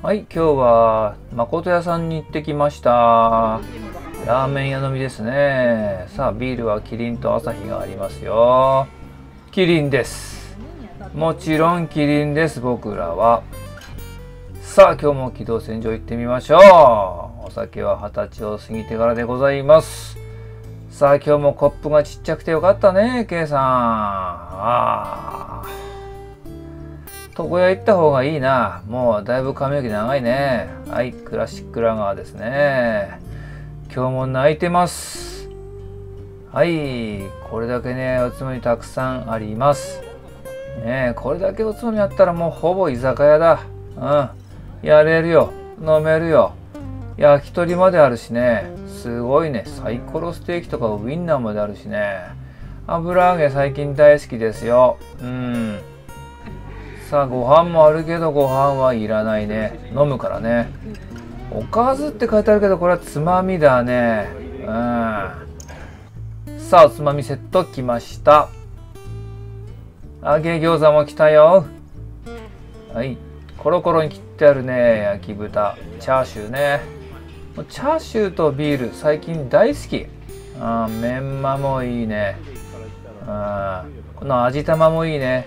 はい、今日は誠屋さんに行ってきました。ラーメン屋飲みですね。さあ、ビールはキリンとアサヒがありますよ。キリンです。もちろんキリンです、僕らは。さあ、今日も軌道線上行ってみましょう。お酒は二十歳を過ぎてからでございます。さあ、今日もコップがちっちゃくてよかったね、K さん。ああ。床屋行った方がいいな。もうだいぶ髪の毛長いね。はい、クラシックラガーですね。今日も泣いてます。はい、これだけね、おつまみたくさんあります。ねえ、これだけおつまみあったらもうほぼ居酒屋だ。うん。やれるよ。飲めるよ。焼き鳥まであるしね。すごいね。サイコロステーキとかウインナーまであるしね。油揚げ最近大好きですよ。うん。さあご飯もあるけどご飯はいらないね。飲むからね。おかずって書いてあるけどこれはつまみだね。うん。さあつまみセット来ました。揚げ餃子も来たよ。はい。コロコロに切ってあるね焼き豚。チャーシューね。チャーシューとビール最近大好き。あメンマもいいね。あこの味玉もいいね。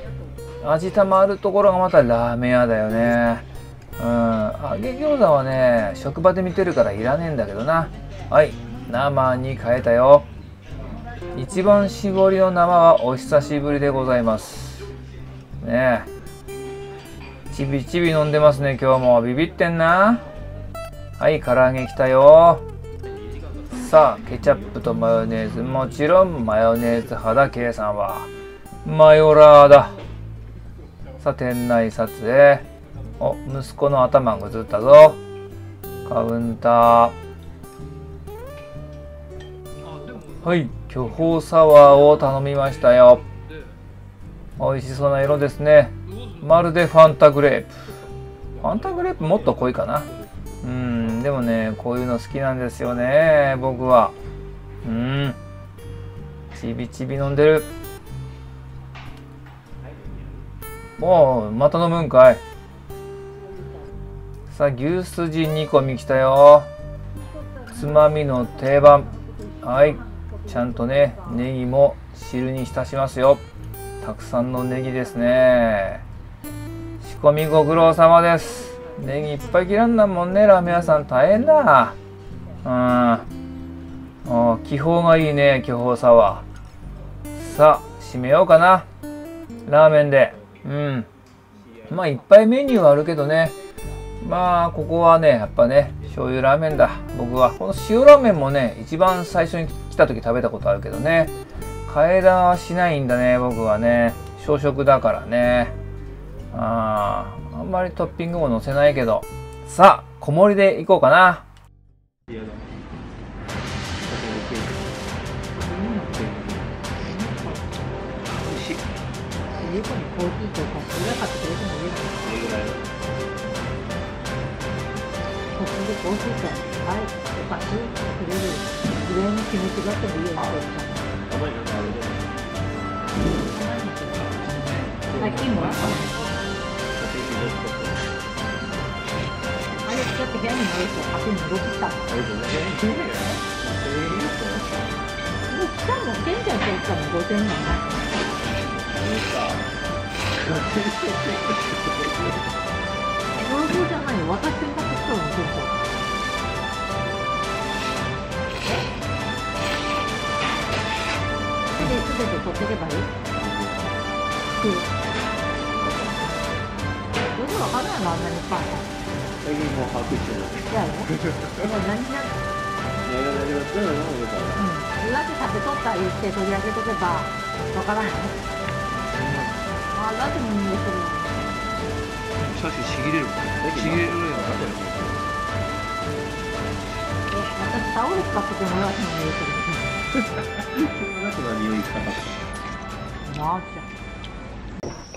味玉あるところがまたラーメン屋だよね。うん。揚げ餃子はね職場で見てるからいらねえんだけどな。はい。生に変えたよ。一番搾りの生はお久しぶりでございます。ねえ。ちびちび飲んでますね今日も。ビビってんな。はい唐揚げきたよ。さあケチャップとマヨネーズ。もちろんマヨネーズ派だ K さんは。マヨラーだ。さあ店内撮影。お息子の頭が映ったぞ。カウンター。はい巨峰サワーを頼みましたよ。美味しそうな色ですね。まるでファンタグレープ。ファンタグレープもっと濃いかな。うんでもねこういうの好きなんですよね僕は。うん。ちびちび飲んでる。もうまた飲むんかい。さあ牛すじ煮込みきたよ。つまみの定番。はい。ちゃんとねネギも汁に浸しますよ。たくさんのネギですね。仕込みご苦労様です。ネギいっぱい切らんだもんねラーメン屋さん大変だ。うん。気泡がいいね巨峰サワーさあ締めようかな。ラーメンで。うん。まあいっぱいメニューはあるけどね。まあここはね、やっぱね、醤油ラーメンだ。僕は。この塩ラーメンもね、一番最初に来た時食べたことあるけどね。替え玉はしないんだね、僕はね。小食だからね。ああ、あんまりトッピングも乗せないけど。さあ、小盛りでいこうかな。横にコーヒーとかそれが買ってくれてもいいこっちでコーヒーとはいとかスープくれるぐらいの気持ちがあってもいいよね最近もあれちょっと部屋に戻すと汗に戻ってきた。もう来た。もんケンちゃんと来た。もん5点なんだ情報じゃない私のケンちゃん。手で全て取ってけばいいうん。よくわかん。ないのあん。なにいっぱい最近もう把握してない。やろでも何々映画だけだったら飲むから。うん。裏で食べとった言って取り上げとけばわからないのあラジも見えてるのしかしちぎれる。ちぎれるよえ私タオル使っててもラジも見えてるそんな。中の匂い。したかった。な。あは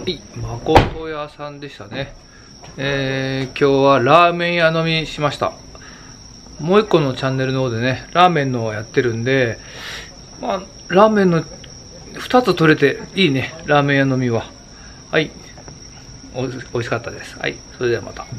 い、誠屋さんでしたね。えー、今日はラーメン屋飲みしました。もう一個のチャンネルの方でね、ラーメンのをやってるんで、まあ、ラーメンの2つ取れてい。い。ね、ラーメン屋飲みは。はい、おい美味しかったです。はい、それではまた。